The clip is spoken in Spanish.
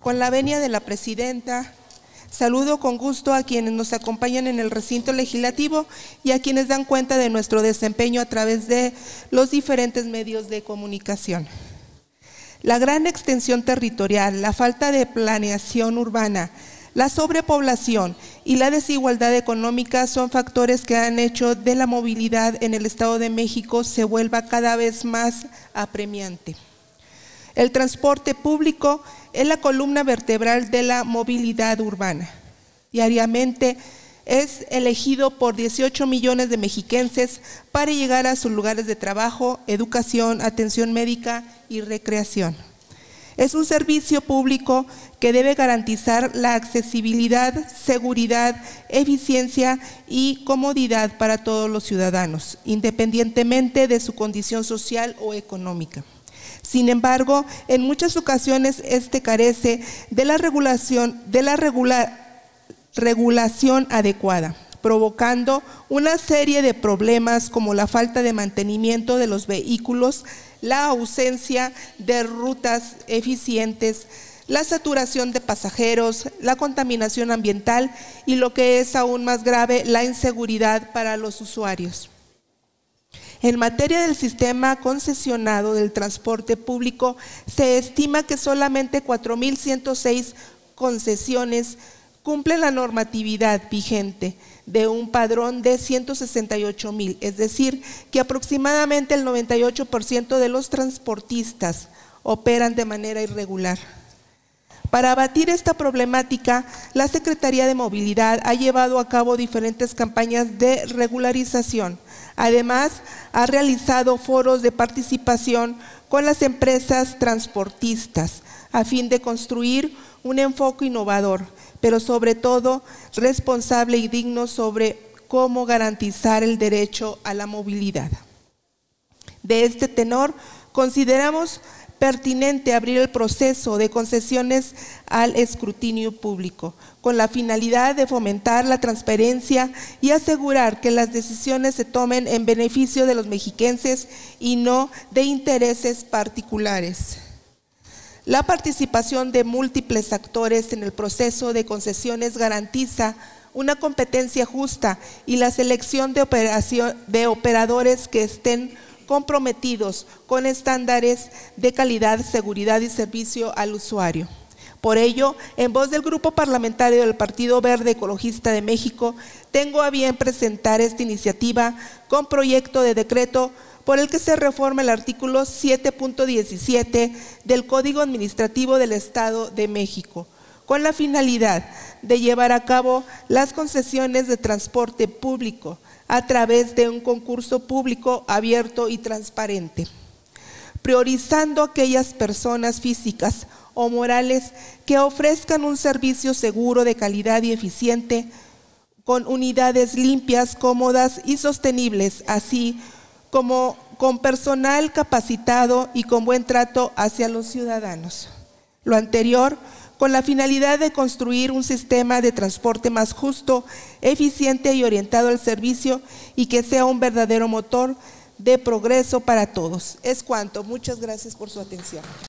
Con la venia de la presidenta, saludo con gusto a quienes nos acompañan en el recinto legislativo y a quienes dan cuenta de nuestro desempeño a través de los diferentes medios de comunicación. La gran extensión territorial, la falta de planeación urbana, la sobrepoblación y la desigualdad económica son factores que han hecho de la movilidad en el Estado de México se vuelva cada vez más apremiante. El transporte público es la columna vertebral de la movilidad urbana. Diariamente es elegido por 18 millones de mexiquenses para llegar a sus lugares de trabajo, educación, atención médica y recreación. Es un servicio público que debe garantizar la accesibilidad, seguridad, eficiencia y comodidad para todos los ciudadanos, independientemente de su condición social o económica. Sin embargo, en muchas ocasiones este carece de la regulación, de la regulación adecuada, provocando una serie de problemas como la falta de mantenimiento de los vehículos, la ausencia de rutas eficientes, la saturación de pasajeros, la contaminación ambiental y lo que es aún más grave, la inseguridad para los usuarios. En materia del sistema concesionado del transporte público, se estima que solamente 4.106 concesiones cumplen la normatividad vigente de un padrón de 168 mil, es decir, que aproximadamente el 98% de los transportistas operan de manera irregular. Para abatir esta problemática, la Secretaría de Movilidad ha llevado a cabo diferentes campañas de regularización. Además, ha realizado foros de participación con las empresas transportistas a fin de construir un enfoque innovador, pero sobre todo responsable y digno sobre cómo garantizar el derecho a la movilidad. De este tenor, consideramos pertinente abrir el proceso de concesiones al escrutinio público, con la finalidad de fomentar la transparencia y asegurar que las decisiones se tomen en beneficio de los mexiquenses y no de intereses particulares. La participación de múltiples actores en el proceso de concesiones garantiza una competencia justa y la selección de, de operadores que estén comprometidos con estándares de calidad, seguridad y servicio al usuario. Por ello, en voz del Grupo Parlamentario del Partido Verde Ecologista de México, tengo a bien presentar esta iniciativa con proyecto de decreto por el que se reforma el artículo 7.17 del Código Administrativo del Estado de México, con la finalidad de llevar a cabo las concesiones de transporte público, a través de un concurso público abierto y transparente, priorizando aquellas personas físicas o morales que ofrezcan un servicio seguro de calidad y eficiente con unidades limpias, cómodas y sostenibles, así como con personal capacitado y con buen trato hacia los ciudadanos. Lo anterior con la finalidad de construir un sistema de transporte más justo, eficiente y orientado al servicio y que sea un verdadero motor de progreso para todos. Es cuanto. Muchas gracias por su atención.